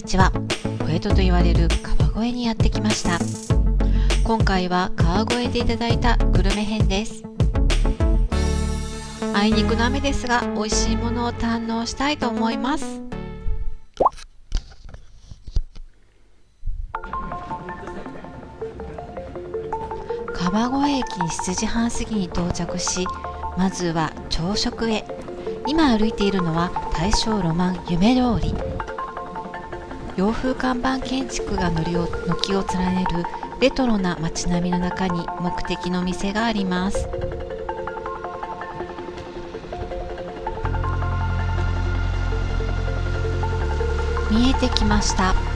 にちは。ポエトと言われる川越にやってきました。今回は川越でいただいたグルメ編です。あいにくの雨ですが美味しいものを堪能したいと思います。川越駅に7時半過ぎに到着しまずは朝食へ。今歩いているのは大正ロマン夢通り。洋風看板建築が軒を軒を連ねるレトロな街並みの中に目的の店があります。見えてきました。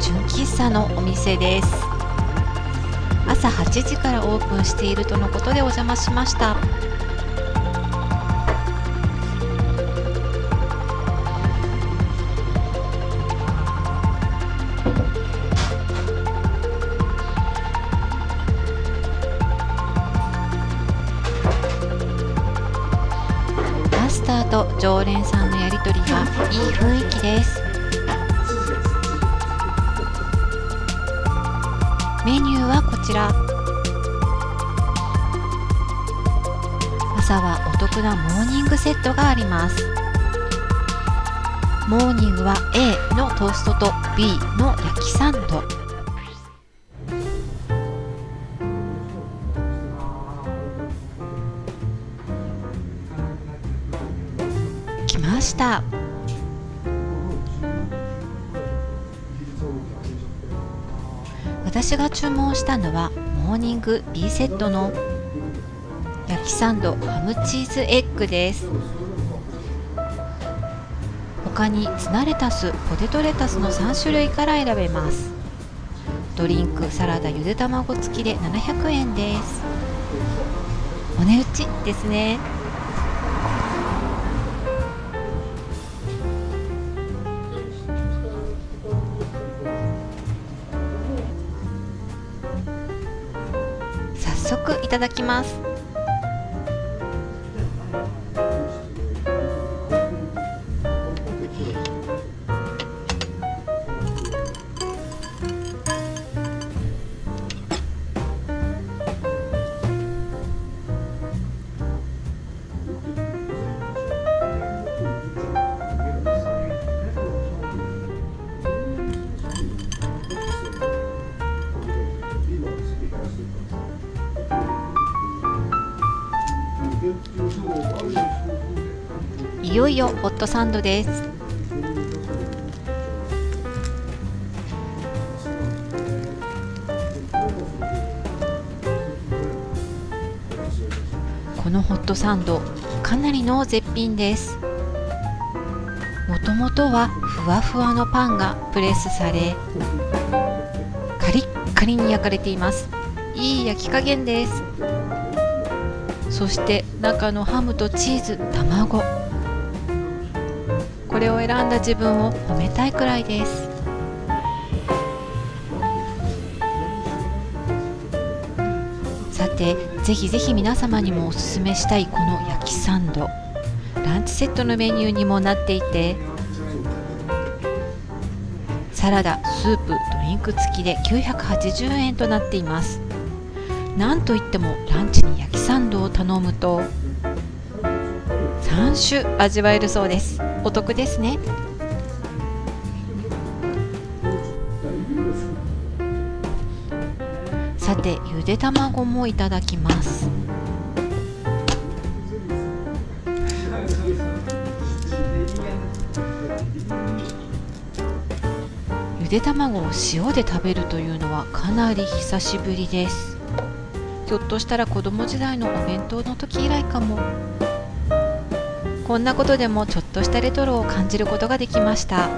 純喫茶のお店です。朝8時からオープンしているとのことでお邪魔しました。マスターと常連さんのやりとりがいい雰囲気です。ちら。朝はお得なモーニングセットがあります。モーニングは A のトーストと B の焼きサンド。来ました。私が注文したのはモーニング B セットの焼きサンドハムチーズエッグです。他にツナレタスポテトレタスの3種類から選べます。ドリンクサラダゆで卵付きで700円です。お値打ちですね。いただきます。いよいよホットサンドです。このホットサンドかなりの絶品です。もともとはふわふわのパンがプレスされカリッカリに焼かれています。いい焼き加減です。そして中のハムとチーズ卵。これを選んだ自分を褒めたいくらいです。さてぜひぜひ皆様にもおすすめしたいこの焼きサンド。ランチセットのメニューにもなっていてサラダスープドリンク付きで980円となっています。なんといってもランチに焼きサンドを頼むと3種味わえるそうです。お得ですね。さてゆで卵もいただきます。ゆで卵を塩で食べるというのはかなり久しぶりです。ひょっとしたら子供時代のお弁当の時以来かも。こんなことでもちょっとしたレトロを感じることができました。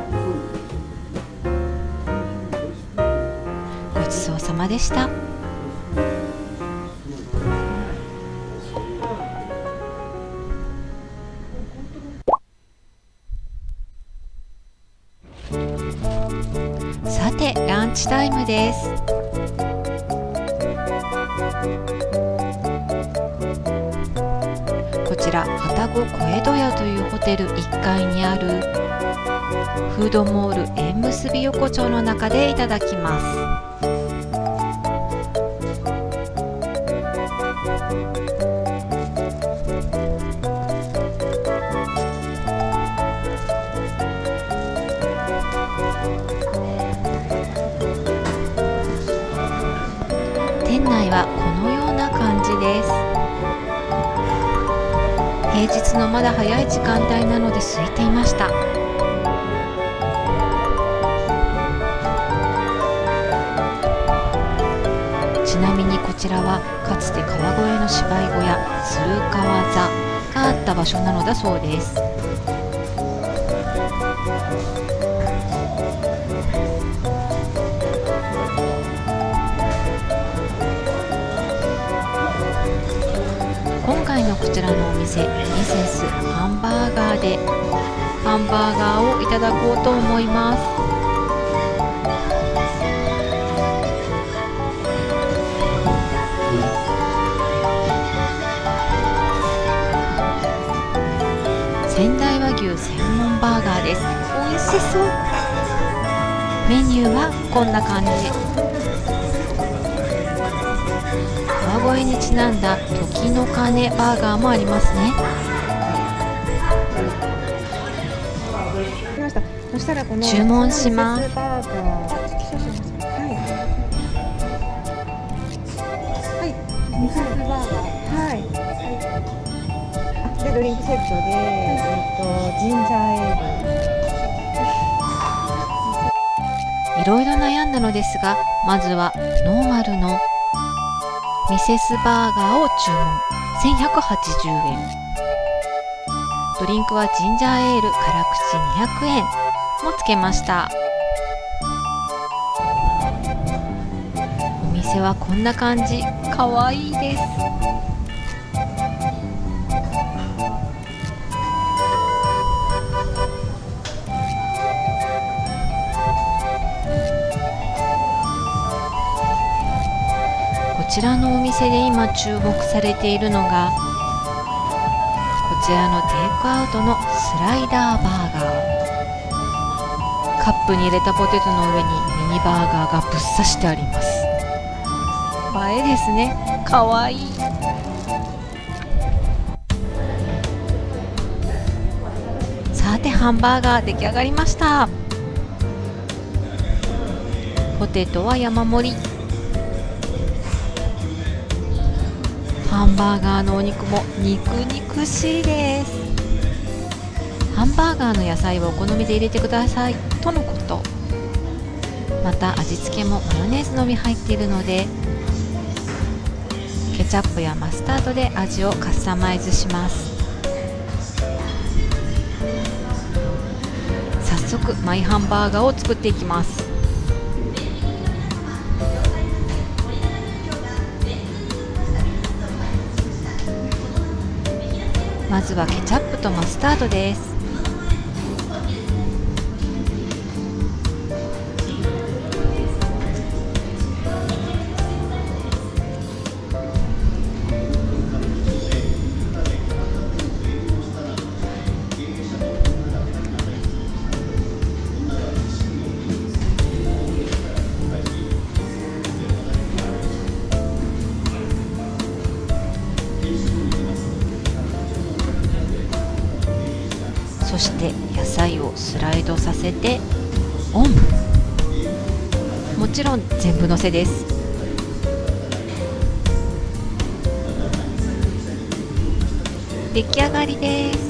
ごちそうさまでした。さてランチタイムです。双子小江戸屋というホテル1階にあるフードモール縁結び横丁の中でいただきます平日のまだ早い時間帯なので空いていました。ちなみにこちらはかつて川越の芝居小屋鶴川座があった場所なのだそうです。こちらのお店ミセスハンバーガーでハンバーガーをいただこうと思います。仙台和牛専門バーガーです。美味しそう。メニューはこんな感じ。川越にちなんだ時の鐘バーガーもありますね。来ました。そしたらこの注文します。ドリンクセットで、えっとジンジャーエール。いろいろ悩んだのですがまずはノーマルのミセスバーガーを注文。1180円。ドリンクはジンジャーエール辛口200円。もつけました。お店はこんな感じ。かわいいです。ちらのお店で今注目されているのがこちらのテイクアウトのスライダーバーガー。カップに入れたポテトの上にミニバーガーがぶっ刺してあります。映えですね。かわいい。さてハンバーガー出来上がりました。ポテトは山盛り。ハンバーガーのお肉も肉肉しいです。ハンバーガーの野菜をお好みで入れてください。とのこと。また味付けもマヨネーズのみ入っているのでケチャップやマスタードで味をカスタマイズします。早速マイハンバーガーを作っていきます。まずはケチャップとマスタードです。して野菜をスライドさせてオン。もちろん全部のせです。出来上がりです。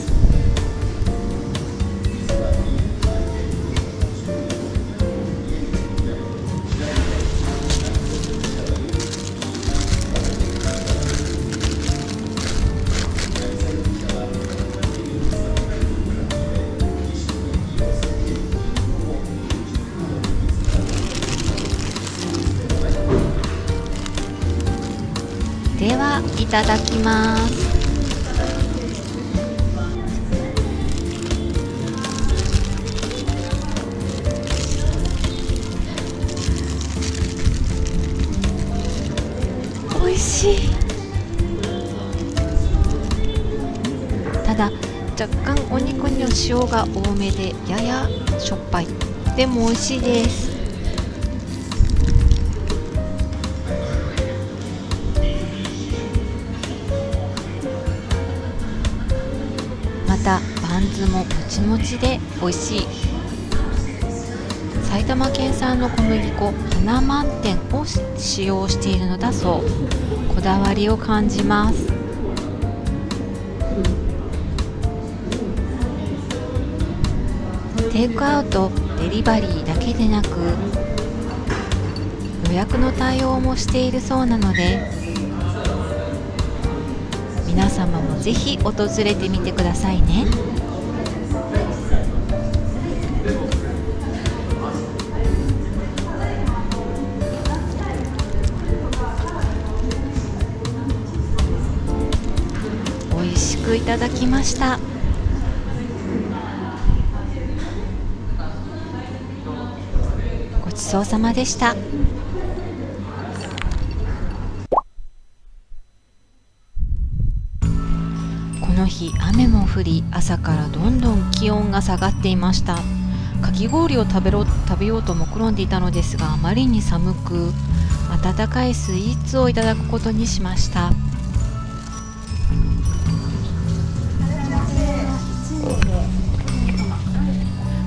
ただきます。美味しい。ただ若干お肉の塩が多めでややしょっぱい。でも美味しいです。たバンズももちもちで美味しい。埼玉県産の小麦粉花満点を使用しているのだそう。こだわりを感じます。テイクアウトデリバリーだけでなく予約の対応もしているそうなので皆様もぜひ訪れてみてくださいね。美味しくいただきましたごちそうさまでした降り朝からどんどん気温が下がっていました。かき氷を食べろ食べようと目論んでいたのですがあまりに寒く温かいスイーツをいただくことにしました。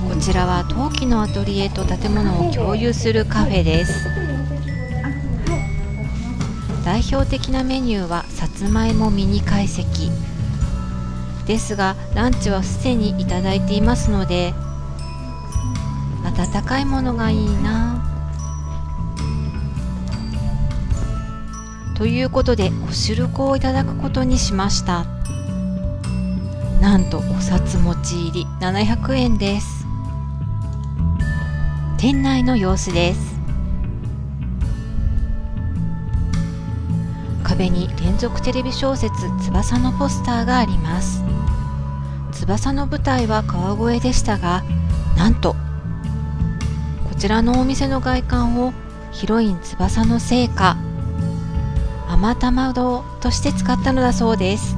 こちらは陶器のアトリエと建物を共有するカフェです。代表的なメニューはさつまいもミニ懐石。ですがランチはすでにいただいていますので温かいものがいいな。ということでお汁粉をいただくことにしました。なんとお札餅入り700円です。店内の様子です。壁に連続テレビ小説「翼」のポスターがあります。翼の舞台は川越でしたがなんとこちらのお店の外観をヒロイン翼の聖火甘玉堂として使ったのだそうです。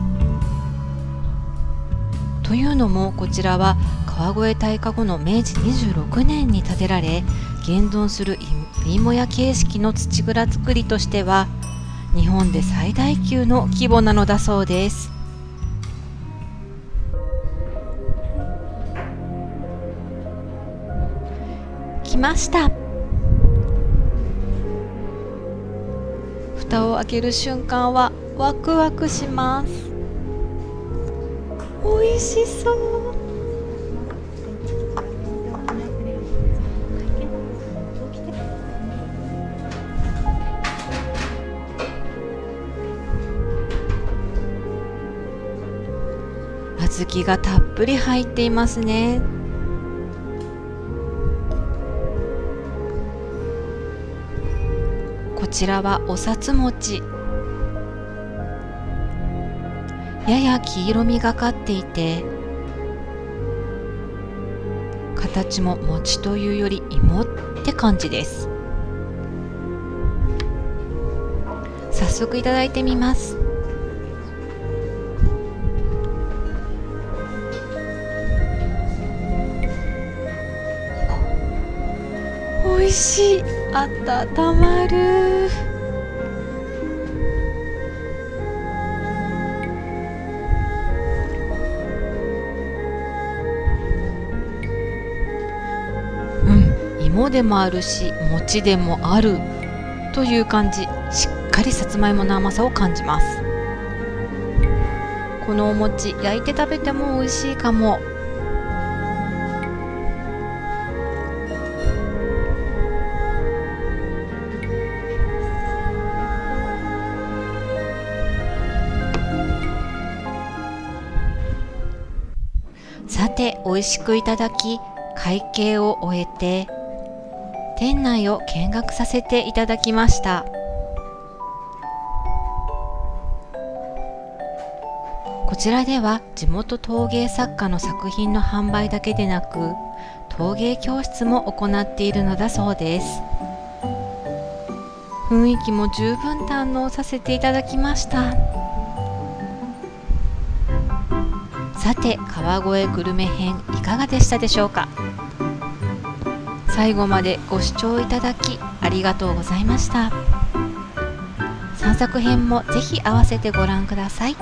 というのもこちらは川越大火後の明治26年に建てられ現存する芋屋形式の土蔵造りとしては日本で最大級の規模なのだそうです。来ました。蓋を開ける瞬間はワクワクします。美味しそう。小豆がたっぷり入っていますね。こちらはお札餅やや黄色みがかっていて形も餅というより芋って感じです。早速いただいてみます。美味しい。あったたまる。うん芋でもあるし餅でもある。という感じ。しっかりさつまいもの甘さを感じます。このお餅焼いて食べても美味しいかも。て美味しくいただき会計を終えて店内を見学させていただきました。こちらでは地元陶芸作家の作品の販売だけでなく陶芸教室も行っているのだそうです。雰囲気も十分堪能させていただきました。さて川越グルメ編いかがでしたでしょうか？最後までご視聴いただきありがとうございました散策編もぜひ合わせてご覧ください。